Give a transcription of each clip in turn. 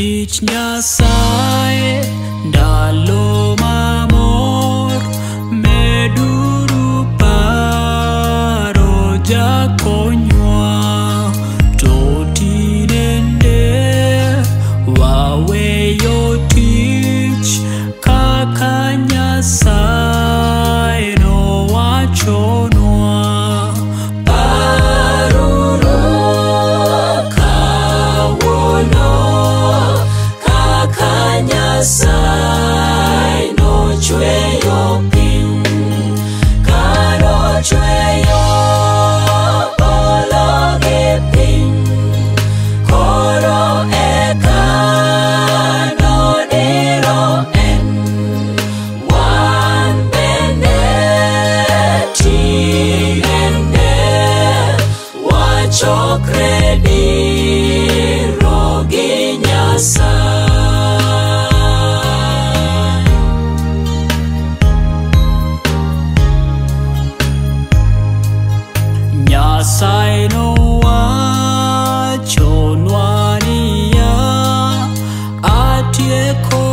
Dici nyasaye ndalo mamor Medu rupa roja konyo chokre di rogi nyasa Nyasaye no wa ni ya atieko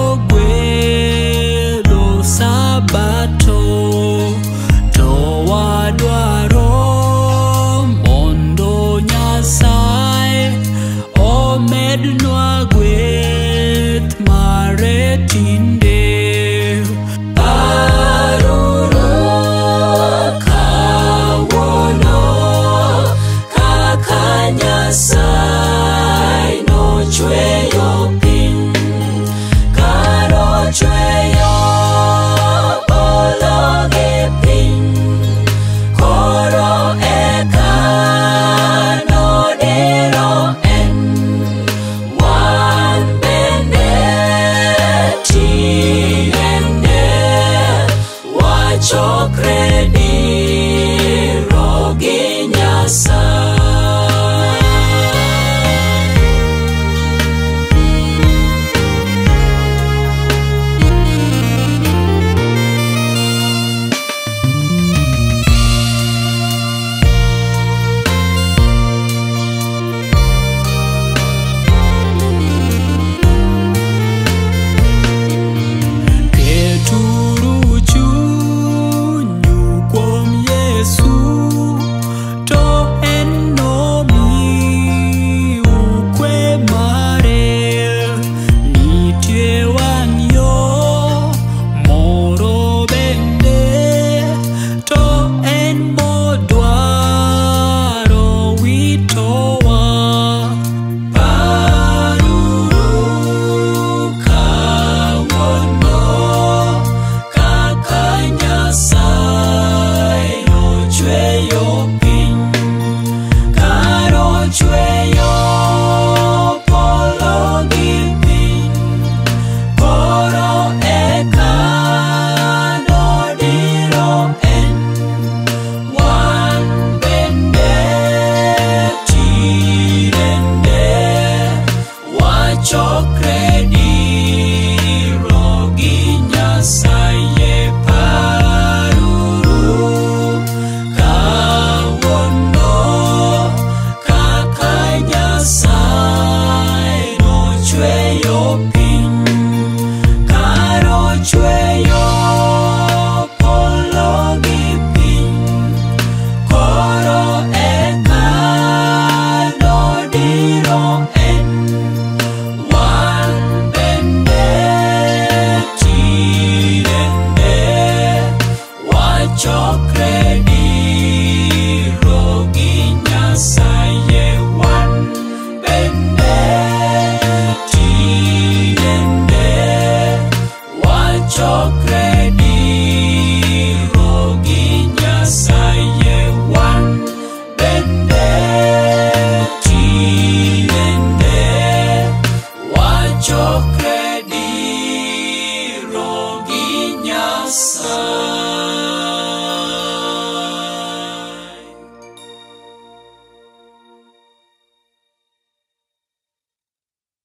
Chocolate. Okre di